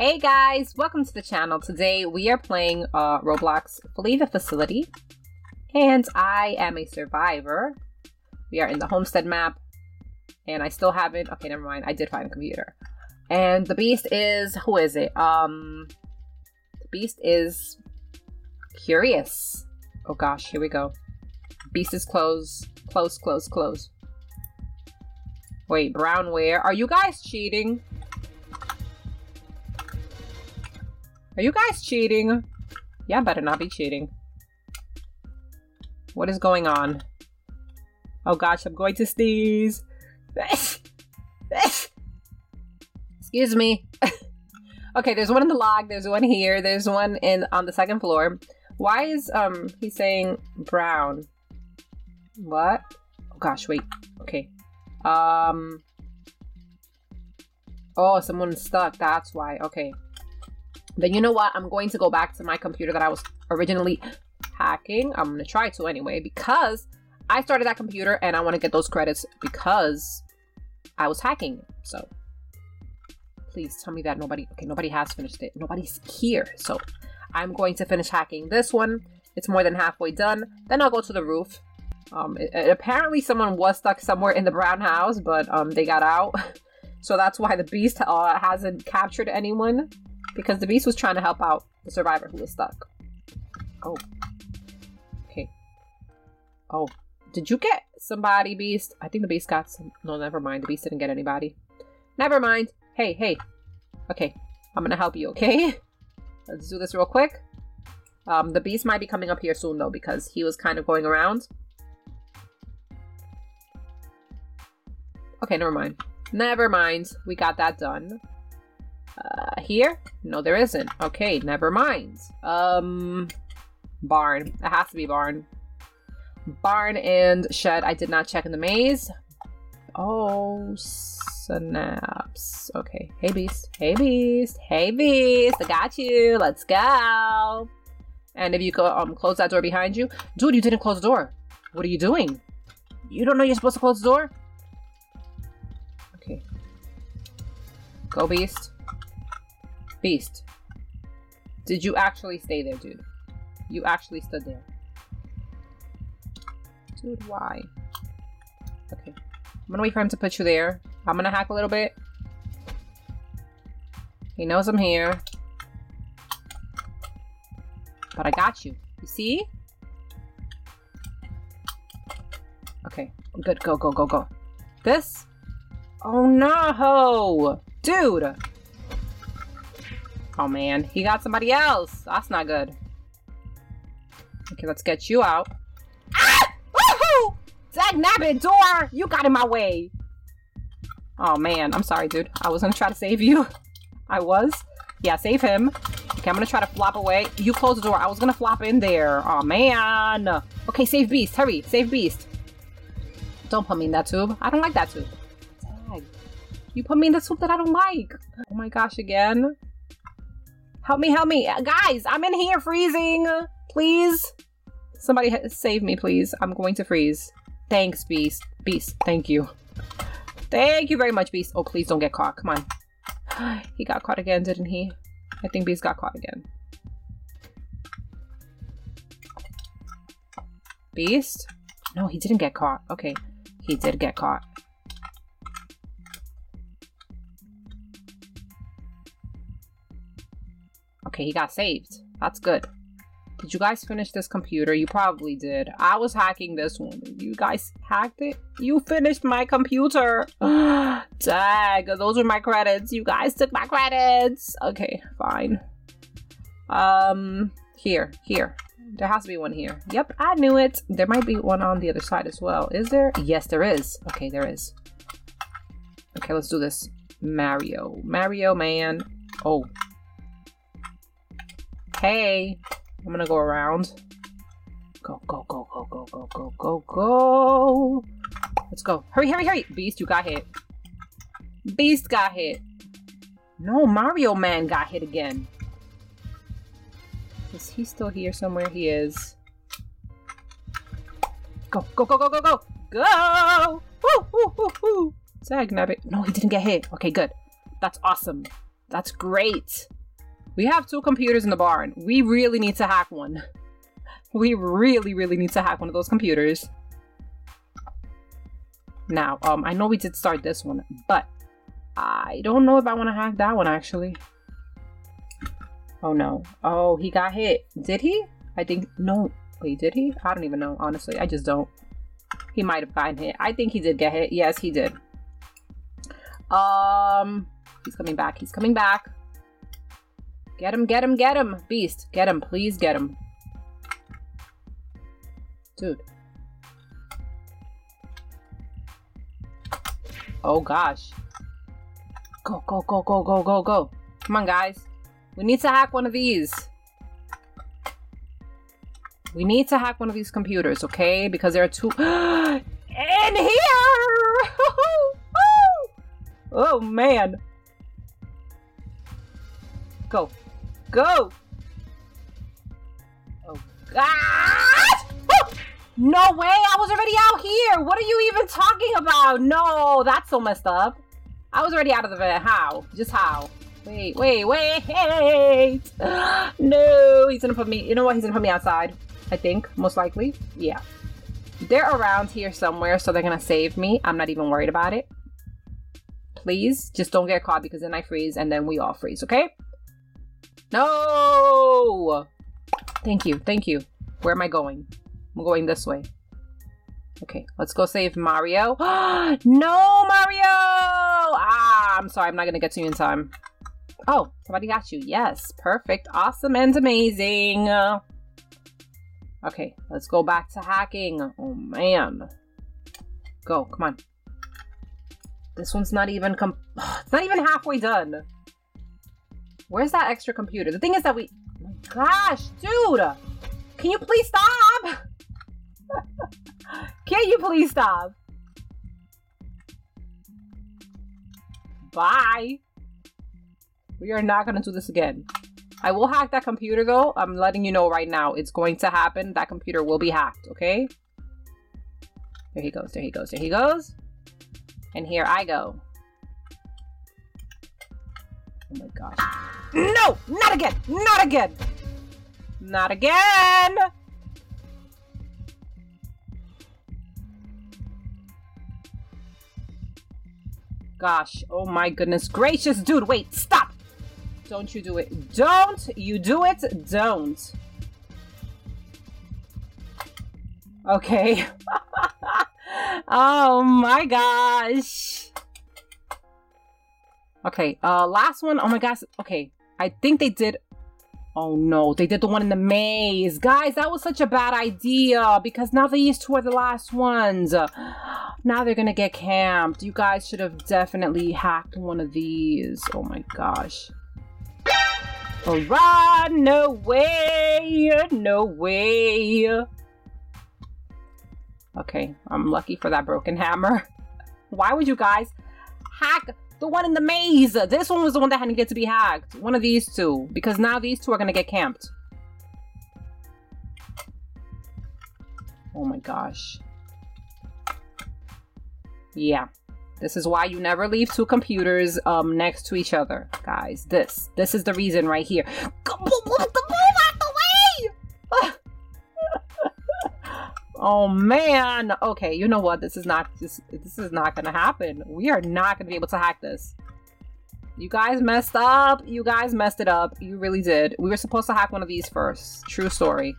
Hey guys, welcome to the channel. Today we are playing uh, Roblox Flee the Facility, and I am a survivor. We are in the homestead map, and I still haven't. Okay, never mind. I did find a computer, and the beast is who is it? Um, the beast is curious. Oh gosh, here we go. Beast is close, close, close, close. Wait, brown where? Are you guys cheating? Are you guys cheating? Yeah, better not be cheating. What is going on? Oh gosh, I'm going to sneeze. Excuse me. okay, there's one in the log, there's one here, there's one in on the second floor. Why is um he saying brown? What? Oh gosh, wait. Okay. Um Oh, someone's stuck. That's why. Okay. Then you know what? I'm going to go back to my computer that I was originally hacking. I'm going to try to anyway because I started that computer and I want to get those credits because I was hacking. So please tell me that nobody, okay, nobody has finished it. Nobody's here. So I'm going to finish hacking this one. It's more than halfway done. Then I'll go to the roof. Um, it, it, apparently someone was stuck somewhere in the brown house, but um, they got out. So that's why the beast uh, hasn't captured anyone because the beast was trying to help out the survivor who was stuck. Oh. Okay. Oh. Did you get somebody, beast? I think the beast got some. No, never mind. The beast didn't get anybody. Never mind. Hey, hey. Okay. I'm gonna help you, okay? Let's do this real quick. Um, the beast might be coming up here soon, though, because he was kind of going around. Okay, never mind. Never mind. We got that done. Uh, here? No, there isn't. Okay, never mind. Um, barn. It has to be barn. Barn and shed. I did not check in the maze. Oh, snaps. Okay. Hey, beast. Hey, beast. Hey, beast. I got you. Let's go. And if you go, um, close that door behind you. Dude, you didn't close the door. What are you doing? You don't know you're supposed to close the door? Okay. Go, Beast. Beast. Did you actually stay there, dude? You actually stood there. Dude, why? Okay. I'm gonna wait for him to put you there. I'm gonna hack a little bit. He knows I'm here. But I got you. You see? Okay. Good. Go, go, go, go. This? Oh no! Dude! Oh man, he got somebody else. That's not good. Okay, let's get you out. Ah! Woohoo! Dag nabbit door! You got in my way! Oh man, I'm sorry, dude. I was gonna try to save you. I was. Yeah, save him. Okay, I'm gonna try to flop away. You close the door. I was gonna flop in there. Oh man. Okay, save Beast. Hurry, save Beast. Don't put me in that tube. I don't like that tube. Dag. You put me in the tube that I don't like. Oh my gosh, again. Help me, help me. Uh, guys, I'm in here freezing. Please. Somebody save me, please. I'm going to freeze. Thanks, Beast. Beast, thank you. Thank you very much, Beast. Oh, please don't get caught. Come on. He got caught again, didn't he? I think Beast got caught again. Beast? No, he didn't get caught. Okay. He did get caught. Okay, he got saved. That's good. Did you guys finish this computer? You probably did. I was hacking this one. You guys hacked it? You finished my computer. Dag, those are my credits. You guys took my credits. Okay, fine. Um, here, here. There has to be one here. Yep, I knew it. There might be one on the other side as well. Is there? Yes, there is. Okay, there is. Okay, let's do this. Mario. Mario, man. Oh, Hey, I'm gonna go around. Go, go, go, go, go, go, go, go, go. Let's go. Hurry, hurry, hurry. Beast, you got hit. Beast got hit. No, Mario Man got hit again. Is he still here somewhere? He is. Go, go, go, go, go, go. Go! Woo, woo, woo, woo. Zag nabbit. No, he didn't get hit. Okay, good. That's awesome. That's great. We have two computers in the barn. We really need to hack one. We really, really need to hack one of those computers. Now, um, I know we did start this one, but I don't know if I want to hack that one actually. Oh no. Oh, he got hit. Did he? I think no. Wait, did he? I don't even know. Honestly, I just don't. He might have gotten hit. I think he did get hit. Yes, he did. Um, he's coming back. He's coming back. Get him, get him, get him. Beast, get him. Please get him. Dude. Oh gosh. Go, go, go, go, go, go, go. Come on, guys. We need to hack one of these. We need to hack one of these computers, okay? Because there are two... In here! oh, man. Go. Go! Oh, God! No way! I was already out here! What are you even talking about? No, that's so messed up. I was already out of the vent. How? Just how? Wait, wait, wait! No, he's gonna put me... You know what? He's gonna put me outside. I think, most likely. Yeah. They're around here somewhere, so they're gonna save me. I'm not even worried about it. Please, just don't get caught because then I freeze and then we all freeze, okay? No! Thank you, thank you. Where am I going? I'm going this way. Okay, let's go save Mario. no, Mario! Ah, I'm sorry, I'm not gonna get to you in time. Oh, somebody got you. Yes, perfect, awesome, and amazing. Okay, let's go back to hacking. Oh man. Go, come on. This one's not even com- It's not even halfway done. Where's that extra computer? The thing is that we- Gosh, dude! Can you please stop? Can you please stop? Bye. We are not gonna do this again. I will hack that computer though. I'm letting you know right now. It's going to happen. That computer will be hacked, okay? There he goes, there he goes, there he goes. And here I go. Oh my gosh. No! Not again! Not again! Not again! Gosh, oh my goodness gracious, dude, wait, stop! Don't you do it. Don't you do it. Don't. Okay. oh my gosh. Okay, uh, last one. Oh my gosh. Okay, I think they did. Oh no, they did the one in the maze. Guys, that was such a bad idea because now these two are the last ones. Now they're gonna get camped. You guys should have definitely hacked one of these. Oh my gosh. Oh, run way, no way. Okay, I'm lucky for that broken hammer. Why would you guys hack the one in the maze? This one was the one that had to get to be hacked. One of these two, because now these two are gonna get camped. Oh my gosh. Yeah. This is why you never leave two computers um next to each other, guys. This this is the reason right here. Oh man. Okay, you know what? This is not this this is not gonna happen. We are not gonna be able to hack this. You guys messed up. You guys messed it up. You really did. We were supposed to hack one of these first. True story.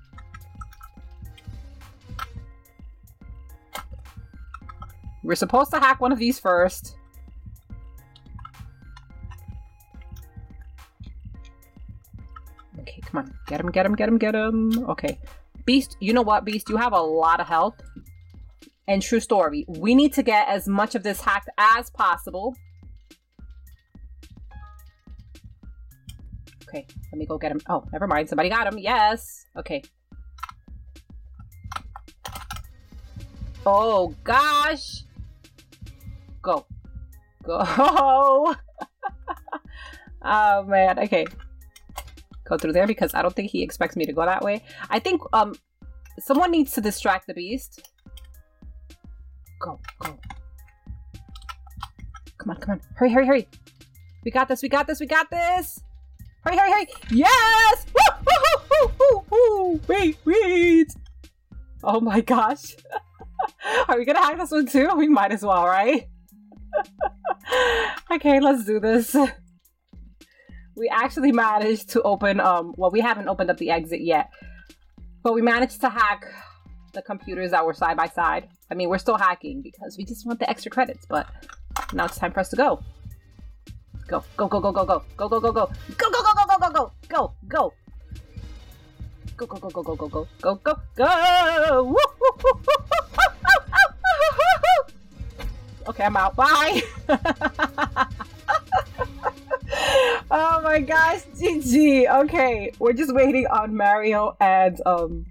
We're supposed to hack one of these first. Okay, come on. Get him, get him, get him, get him. Okay. Beast, you know what, Beast? You have a lot of health. And true story, we need to get as much of this hacked as possible. Okay, let me go get him. Oh, never mind. Somebody got him. Yes. Okay. Oh, gosh. Go. Go. oh, man. Okay. Go through there because I don't think he expects me to go that way. I think um, someone needs to distract the beast. Go, go. Come on, come on. Hurry, hurry, hurry. We got this. We got this. We got this. Hurry, hurry, hurry. Yes! Woo, woo, woo, woo, woo. Wait, wait. Oh my gosh. Are we gonna hack this one too? We might as well, right? okay, let's do this. We actually managed to open, um, well, we haven't opened up the exit yet, but we managed to hack the computers that were side by side. I mean, we're still hacking because we just want the extra credits, but now it's time for us to go. Go, go, go, go, go, go, go, go, go, go, go, go, go, go, go, go, go, go, go. Go, go, go, go, go, go, go, go, go, go! Okay, I'm out. Bye. Oh my gosh, GG. Okay, we're just waiting on Mario and um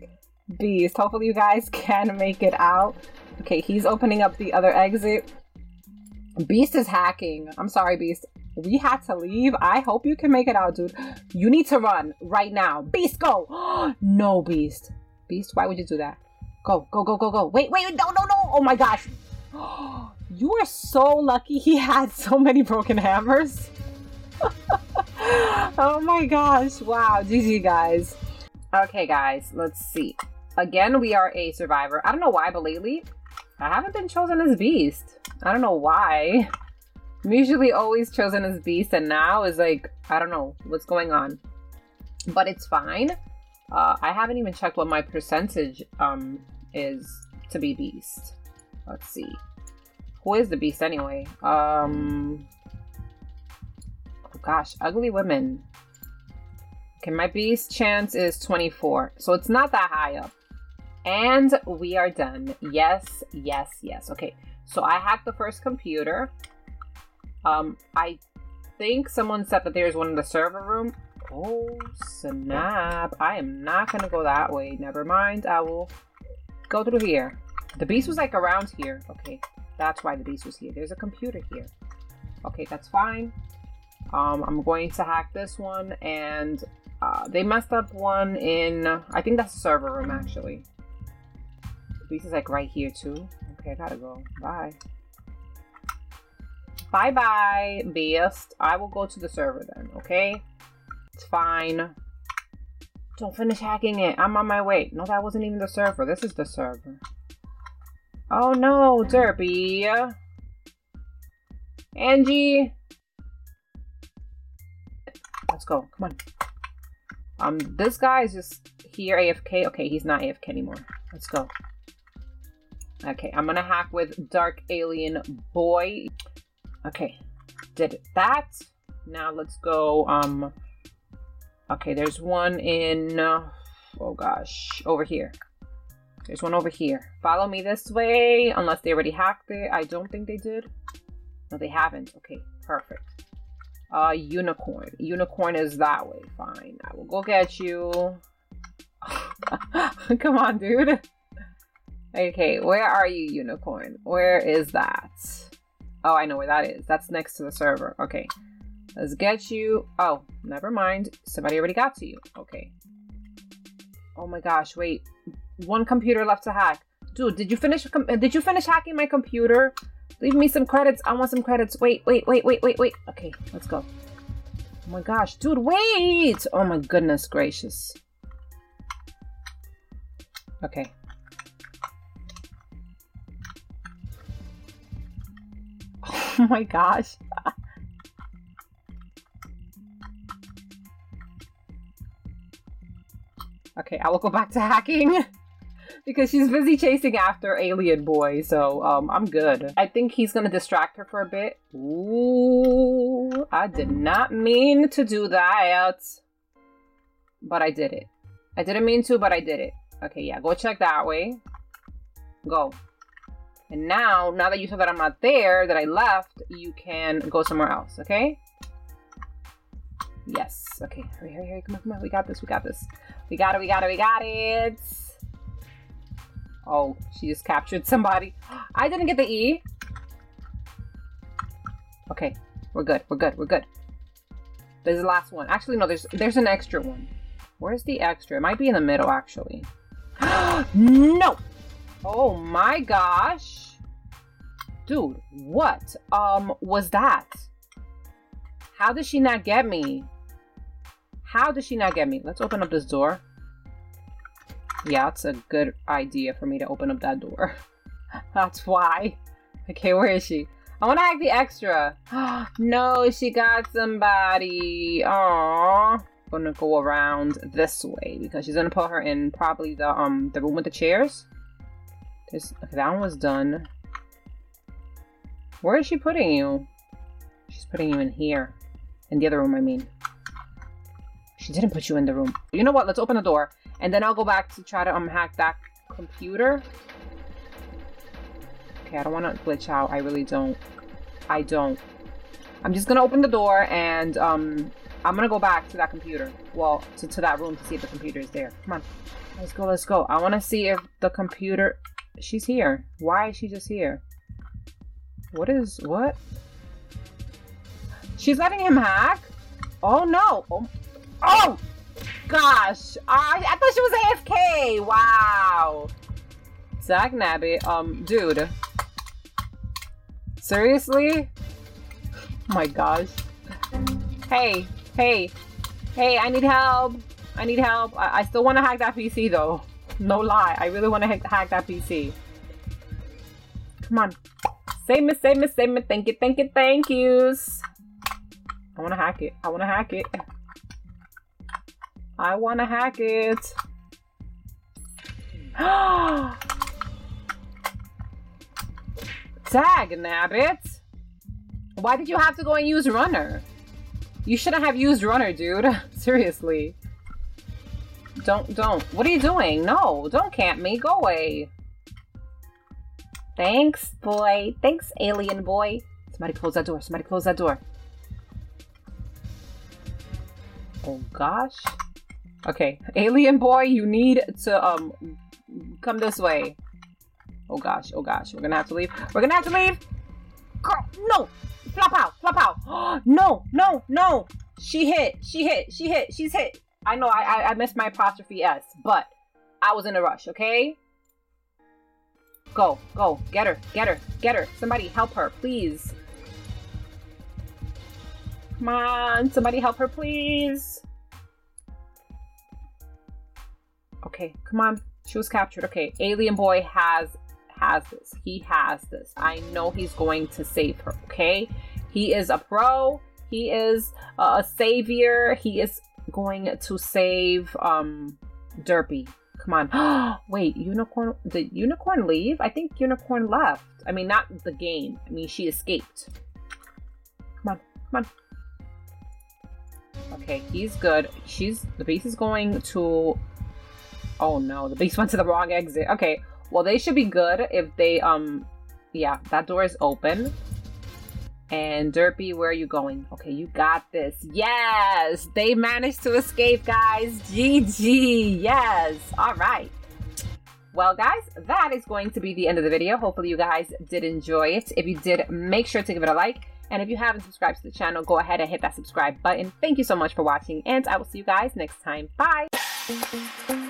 Beast. Hopefully you guys can make it out. Okay, he's opening up the other exit. Beast is hacking. I'm sorry, Beast. We had to leave. I hope you can make it out, dude. You need to run right now. Beast, go! no, Beast. Beast, why would you do that? Go, go, go, go, go. Wait, wait, no, no, no. Oh my gosh. You are so lucky he had so many broken hammers. oh my gosh. Wow. GG, guys. Okay, guys, let's see. Again, we are a survivor. I don't know why, but lately, I haven't been chosen as Beast. I don't know why. I'm usually always chosen as Beast, and now is like, I don't know what's going on. But it's fine. Uh, I haven't even checked what my percentage um is to be Beast. Let's see. Who is the Beast anyway? Um. Gosh, ugly women. Okay, my Beast chance is 24, so it's not that high up. And we are done. Yes, yes, yes. Okay, so I hacked the first computer. Um, I think someone said that there's one in the server room. Oh, snap. I am not going to go that way. Never mind. I will go through here. The beast was like around here. Okay, that's why the beast was here. There's a computer here. Okay, that's fine. Um, I'm going to hack this one and uh, they messed up one in, I think that's the server room actually. This is like right here too. Okay, I gotta go. Bye. Bye bye, Beast. I will go to the server then, okay? It's fine. Don't finish hacking it. I'm on my way. No, that wasn't even the server. This is the server. Oh no, Derpy. Angie. Let's go. Come on. Um, this guy is just here AFK. Okay, he's not AFK anymore. Let's go. Okay, I'm gonna hack with Dark Alien Boy. Okay, did that. Now let's go, um, okay, there's one in, uh, oh gosh, over here. There's one over here. Follow me this way, unless they already hacked it. I don't think they did. No, they haven't. Okay, perfect. Uh, unicorn. Unicorn is that way. Fine. I will go get you. Come on, dude. Okay, where are you, unicorn? Where is that? Oh, I know where that is. That's next to the server. Okay. Let's get you. Oh, never mind. Somebody already got to you. Okay. Oh my gosh, wait. One computer left to hack. Dude, did you finish did you finish hacking my computer? Leave me some credits. I want some credits. Wait, wait, wait, wait, wait, wait. Okay, let's go. Oh my gosh, dude, wait! Oh my goodness gracious. Okay. Oh my gosh. okay, I will go back to hacking. because she's busy chasing after Alien Boy, so um, I'm good. I think he's gonna distract her for a bit. Ooh, I did not mean to do that. But I did it. I didn't mean to, but I did it. Okay, yeah, go check that way. Go. And now, now that you saw that I'm not there, that I left, you can go somewhere else, okay? Yes. Okay, hurry, hurry, hurry. Come on, come on. We got this, we got this. We got it, we got it, we got it. Oh, she just captured somebody. I didn't get the E. Okay, we're good, we're good, we're good. This is the last one. Actually, no, there's there's an extra one. Where's the extra? It might be in the middle, actually. no! Oh my gosh. Dude, what um was that? How did she not get me? How did she not get me? Let's open up this door. Yeah, it's a good idea for me to open up that door. That's why. Okay, where is she? I want to hack the extra. no, she got somebody. Aww. Gonna go around this way because she's gonna put her in probably the um the room with the chairs. This okay, that one was done. Where is she putting you? She's putting you in here. In the other room, I mean. She didn't put you in the room. You know what? Let's open the door. And then I'll go back to try to unhack that computer. Okay, I don't want to glitch out. I really don't. I don't. I'm just to open the door and um, I'm to go back to that computer. Well, to, to that room to see if the computer is there. Come on. Let's go, let's go. I want to see if the computer... She's here. Why is she just here? What is... What? She's letting him hack? Oh, no. Oh, oh gosh. I, I thought she was AFK. Wow. Zach Nabby. Um, dude. Seriously? Oh my gosh. Hey, hey, hey, I need help. I need help. I, I still want to hack that PC though. No lie. I really want to hack that PC. Come on. Save me, save me, save me. Thank you, thank you, thank yous. I want to hack it. I want to hack it. I want to hack it. Tag, Nabbit. Why did you have to go and use runner? You shouldn't have used runner, dude. Seriously. Don't, don't. What are you doing? No, don't camp me. Go away. Thanks, boy. Thanks, alien boy. Somebody close that door. Somebody close that door. Oh, gosh. Okay, alien boy, you need to um come this way. Oh gosh, oh gosh, we're gonna have to leave. We're gonna have to leave. Girl, no, flop out, flop out. no, no, no. She hit, she hit, she hit, she's hit. I know, I, I I missed my apostrophe s, but I was in a rush. Okay. Go, go, get her, get her, get her. Somebody help her, please. Come on, somebody help her, please. Okay, come on. She was captured. Okay, alien boy has has this. He has this. I know he's going to save her. Okay, he is a pro. He is a savior. He is going to save um Derpy. Come on. Wait, unicorn. Did unicorn leave? I think unicorn left. I mean, not the game. I mean, she escaped. Come on, come on. Okay, he's good. She's the base is going to Oh no, the beast went to the wrong exit. Okay, well they should be good if they, um, yeah, that door is open. And Derpy, where are you going? Okay, you got this. Yes! They managed to escape, guys. GG. Yes. All right. Well, guys, that is going to be the end of the video. Hopefully you guys did enjoy it. If you did, make sure to give it a like. And if you haven't subscribed to the channel, go ahead and hit that subscribe button. Thank you so much for watching, and I will see you guys next time. Bye!